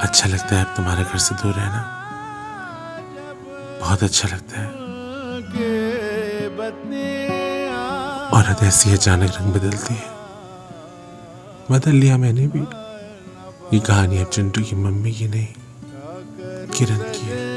अच्छा लगता है अब तुम्हारे घर से दूर रहना। बहुत अच्छा लगता है। और ऐसी अचानक रंग बदलती है। बदल लिया मैंने भी। ये कहानी अब चिंटू की मम्मी की नहीं, किरण की है।